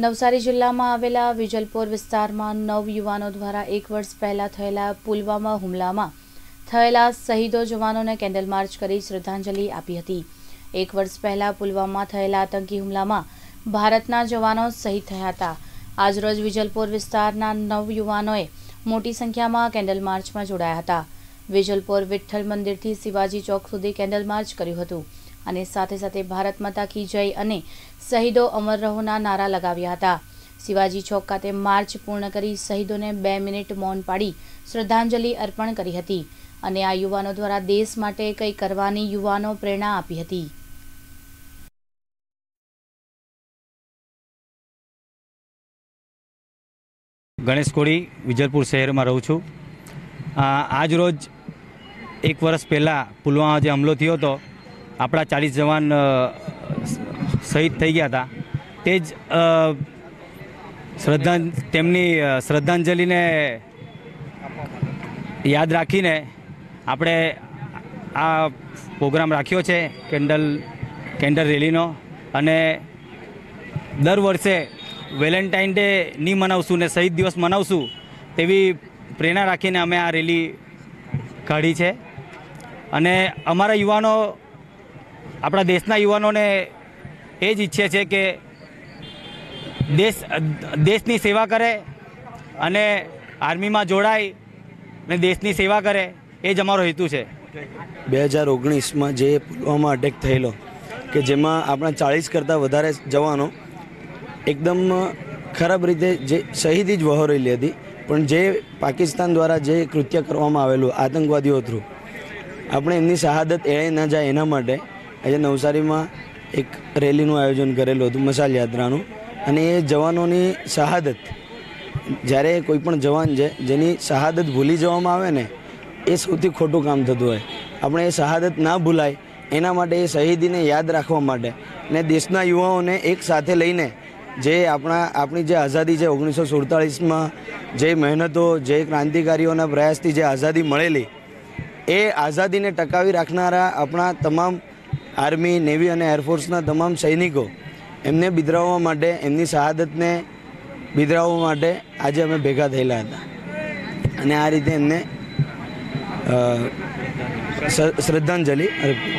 નવસારી જિલ્લામાં આવેલા વિજલપોર વિસ્તારમાં નવ યુવાનો દ્વારા એક વર્ષ પહેલા થયેલા પુલવામા હુમલામાં થયેલા શહીદો જવાનોને કેન્ડલ માર્ચ કરી શ્રદ્ધાંજલિ આપી હતી. એક વર્ષ પહેલા પુલવામા થયેલા આતંકી હુમલામાં ભારતના જવાનો શહીદ થયા હતા. આજરોજ વિજલપોર વિસ્તારના નવ યુવાનોએ મોટી સંખ્યામાં કેન્ડલ માર્ચમાં જોડાયા હતા. વિજલપોર વિઠ્ઠલ મંદિરથી શિવાજી ચોક સુધી કેન્ડલ માર્ચ કર્યું હતું. અને સાથે સાથે ભારત માતા કી જય અને શહીદો અમર રહોના નારા લગાવ્યા હતા. શિવાજી ચોક ખાતે માર્ચ પૂર્ણ કરી શહીદોને બે મિનિટ મૌન પાડી શ્રદ્ધાંજલિ અર્પણ કરી હતી અને આ યુવાનો દ્વારા દેશ માટે કંઈ કરવાની યુવાનો પ્રેરણા આપી હતી. ગણેશ કોળી વિજલપુર શહેરમાં રહું છું. આજ રોજ એક વર્ષ પહેલાં પુલવામા જે હુમલો થયો હતો આપણા ચાલીસ જવાન શહીદ થઈ ગયા હતા. તે જ શ્રદ્ધા, તેમની શ્રદ્ધાંજલિને યાદ રાખીને આપણે આ પ્રોગ્રામ રાખ્યો છે, કેન્ડલ કેન્ડલ રેલીનો. અને દર વર્ષે વેલેન્ટાઇન ડે નહીં મનાવશું ને શહીદ દિવસ મનાવશું તેવી પ્રેરણા રાખીને અમે આ રેલી કાઢી છે. અને અમારા યુવાનો આપણા દેશના યુવાનોને એ જ ઈચ્છે છે કે દેશ, દેશની સેવા કરે અને આર્મીમાં જોડાય અને દેશની સેવા કરે, એ જ અમારો હેતુ છે. બે હજાર ઓગણીસમાં જે પુલવામા અટેક થયેલો, કે જેમાં આપણા ચાળીસ કરતાં વધારે જવાનો એકદમ ખરાબ રીતે જે શહીદી જ વહોરેલી હતી, પણ જે પાકિસ્તાન દ્વારા જે કૃત્ય કરવામાં આવેલું આતંકવાદીઓ થ્રુ આપણે એમની શહાદત એ ન જાય એના માટે આજે નવસારીમાં એક રેલીનું આયોજન કરેલું હતું મસાલ યાત્રાનું. અને એ જવાનોની શહાદત, જ્યારે કોઈ પણ જવાન છે જેની શહાદત ભૂલી જવામાં આવે ને, એ સૌથી ખોટું કામ થતું હોય. આપણે એ શહાદત ના ભૂલાય, એના માટે એ શહીદીને યાદ રાખવા માટે. ને દેશના યુવાઓને એક સાથે લઈને જે આપણા, આપણી જે આઝાદી છે, ઓગણીસો સુડતાલીસમાં જે મહેનતો, જે ક્રાંતિકારીઓના પ્રયાસથી જે આઝાદી મળેલી, એ આઝાદીને ટકાવી રાખનારા આપણા તમામ આર્મી, નેવી અને એરફોર્સના તમામ સૈનિકો એમને બિદરાવવા માટે, એમની શહાદતને બિદરાવવા માટે આજે અમે ભેગા થયેલા હતા. અને આ રીતે એમને શ્રદ્ધાંજલિ અર્પી.